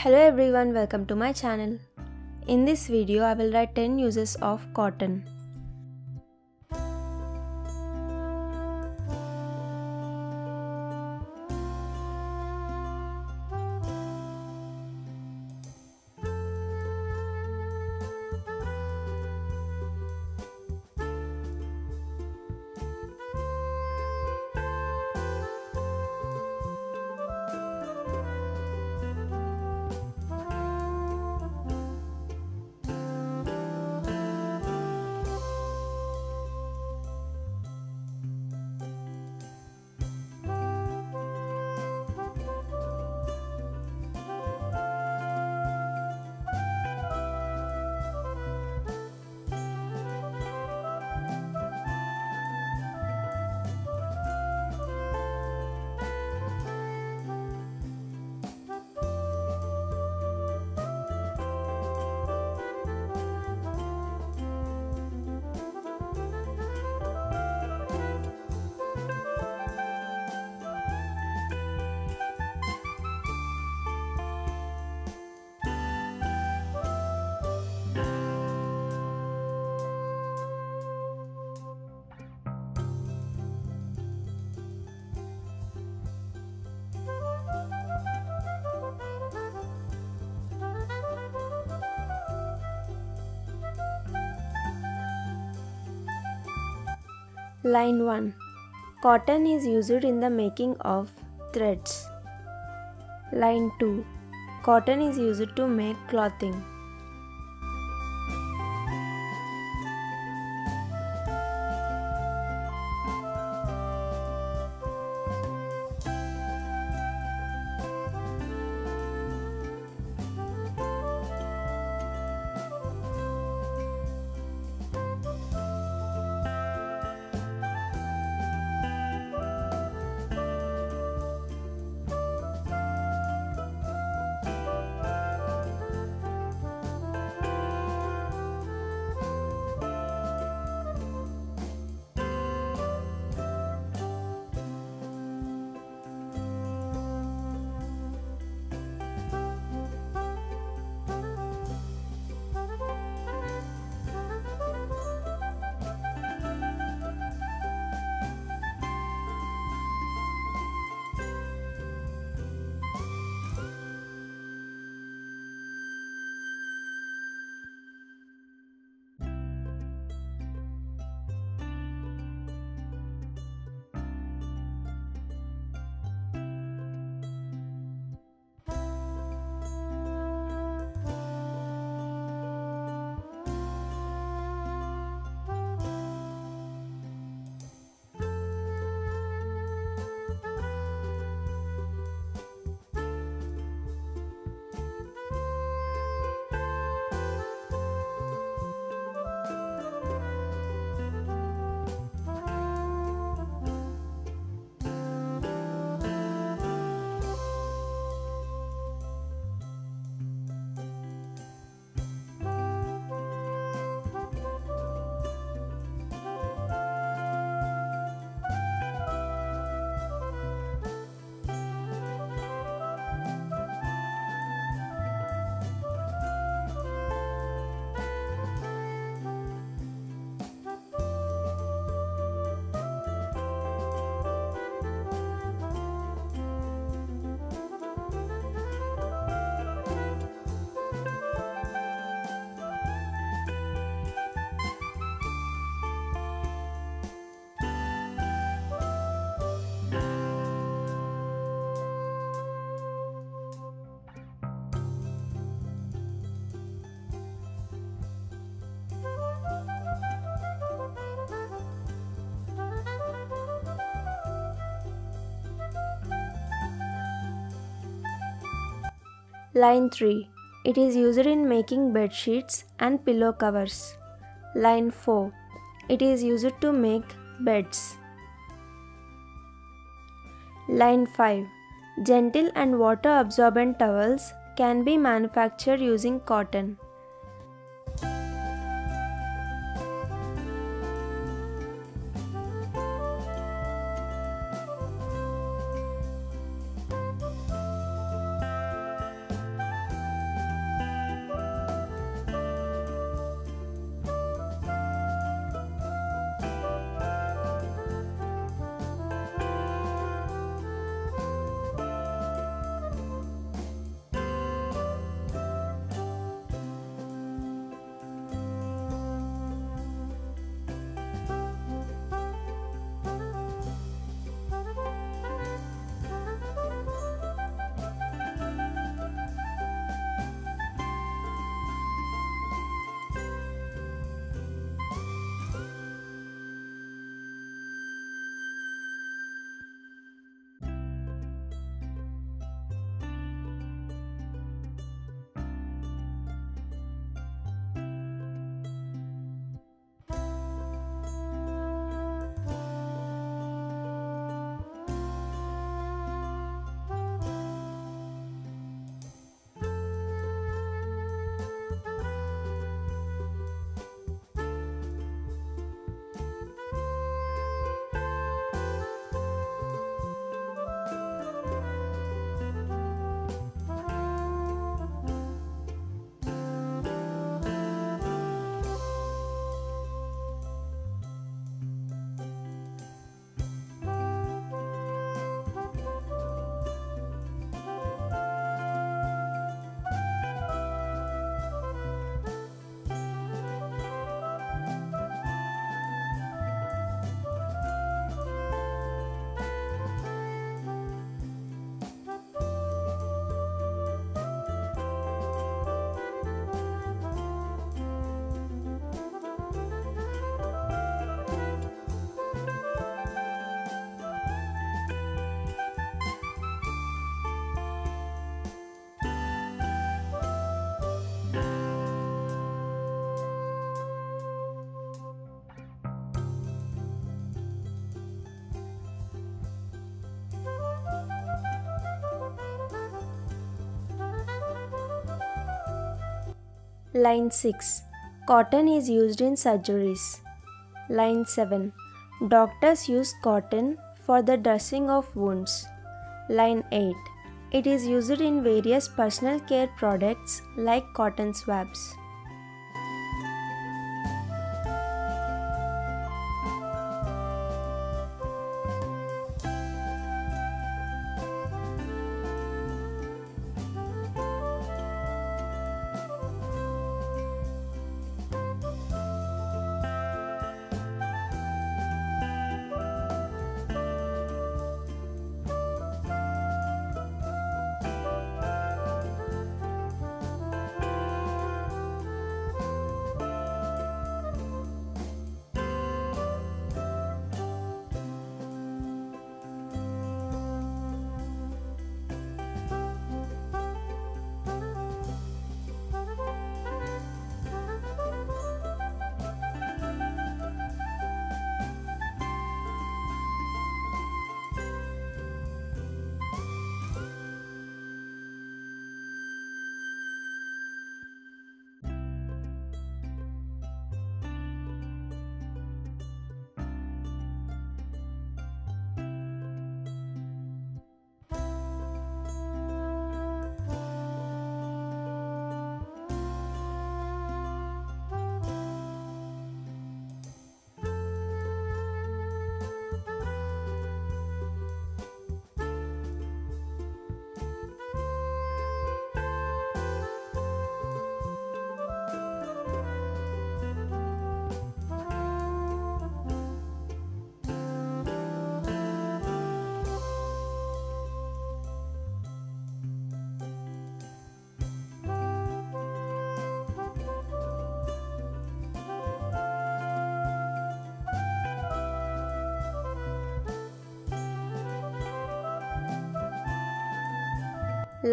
Hello everyone, welcome to my channel. In this video, I will write 10 uses of cotton. Line 1 Cotton is used in the making of threads. Line 2 Cotton is used to make clothing. Line 3 It is used in making bed sheets and pillow covers. Line 4 It is used to make beds. Line 5 Gentle and water absorbent towels can be manufactured using cotton. Line 6 Cotton is used in surgeries. Line 7 Doctors use cotton for the dressing of wounds. Line 8 It is used in various personal care products like cotton swabs.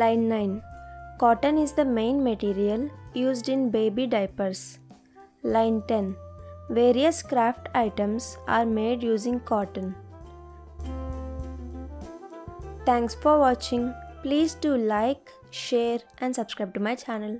Line 9 Cotton is the main material used in baby diapers. Line 10 Various craft items are made using cotton. Thanks for watching. Please do like, share and subscribe to my channel.